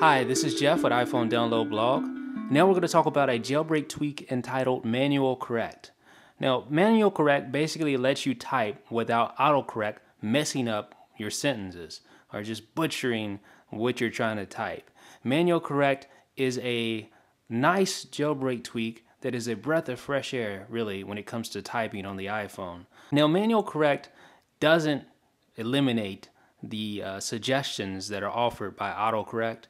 Hi, this is Jeff with iPhone Download Blog. Now we're going to talk about a jailbreak tweak entitled Manual Correct. Now, Manual Correct basically lets you type without autocorrect messing up your sentences or just butchering what you're trying to type. Manual Correct is a nice jailbreak tweak that is a breath of fresh air, really, when it comes to typing on the iPhone. Now, Manual Correct doesn't eliminate the uh, suggestions that are offered by autocorrect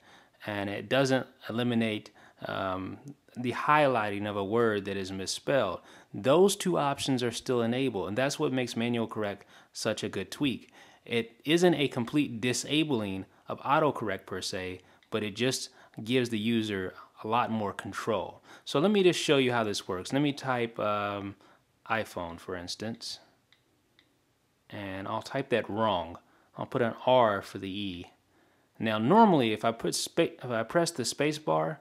and it doesn't eliminate um, the highlighting of a word that is misspelled. Those two options are still enabled, and that's what makes manual correct such a good tweak. It isn't a complete disabling of autocorrect per se, but it just gives the user a lot more control. So let me just show you how this works. Let me type um, iPhone, for instance, and I'll type that wrong. I'll put an R for the E. Now normally if I put if I press the space bar,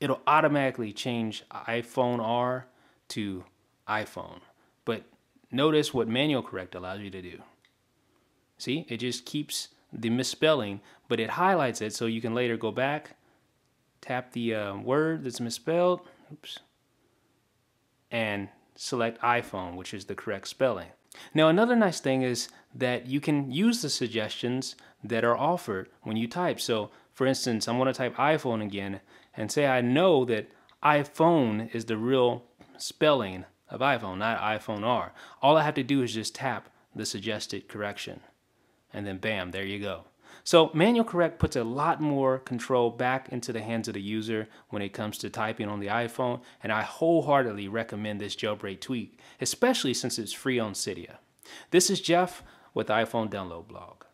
it'll automatically change iPhone R to iPhone. But notice what manual correct allows you to do. See, it just keeps the misspelling, but it highlights it so you can later go back, tap the uh, word that's misspelled, oops, and select iPhone, which is the correct spelling. Now another nice thing is that you can use the suggestions that are offered when you type. So for instance, I'm going to type iPhone again and say I know that iPhone is the real spelling of iPhone, not iPhone R. All I have to do is just tap the suggested correction and then bam, there you go. So manual correct puts a lot more control back into the hands of the user when it comes to typing on the iPhone, and I wholeheartedly recommend this jailbreak tweak, especially since it's free on Cydia. This is Jeff with iPhone Download Blog.